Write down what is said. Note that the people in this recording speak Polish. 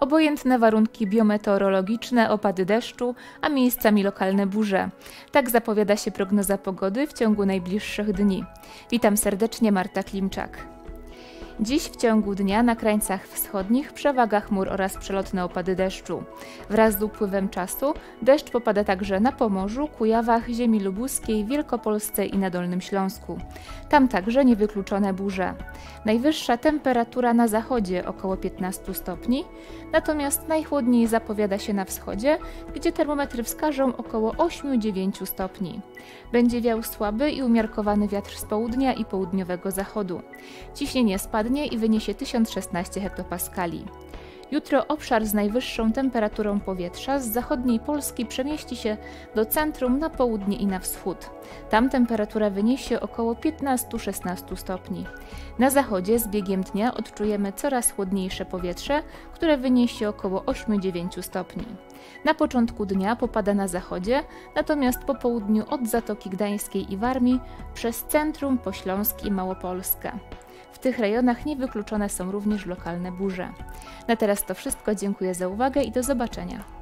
Obojętne warunki biometeorologiczne, opady deszczu, a miejscami lokalne burze. Tak zapowiada się prognoza pogody w ciągu najbliższych dni. Witam serdecznie, Marta Klimczak. Dziś w ciągu dnia na krańcach wschodnich przewaga chmur oraz przelotne opady deszczu. Wraz z upływem czasu deszcz popada także na Pomorzu, Kujawach, ziemi lubuskiej, Wielkopolsce i na Dolnym Śląsku. Tam także niewykluczone burze. Najwyższa temperatura na zachodzie około 15 stopni, natomiast najchłodniej zapowiada się na wschodzie, gdzie termometry wskażą około 8-9 stopni. Będzie wiał słaby i umiarkowany wiatr z południa i południowego zachodu. Ciśnienie spadnie i wyniesie 1016 hektopaskali. Jutro obszar z najwyższą temperaturą powietrza z zachodniej Polski przemieści się do centrum na południe i na wschód. Tam temperatura wyniesie około 15-16 stopni. Na zachodzie z biegiem dnia odczujemy coraz chłodniejsze powietrze, które wyniesie około 8-9 stopni. Na początku dnia popada na zachodzie, natomiast po południu od Zatoki Gdańskiej i Warmii przez centrum po Śląsk i Małopolskę. W tych rejonach niewykluczone są również lokalne burze. Na teraz to wszystko, dziękuję za uwagę i do zobaczenia.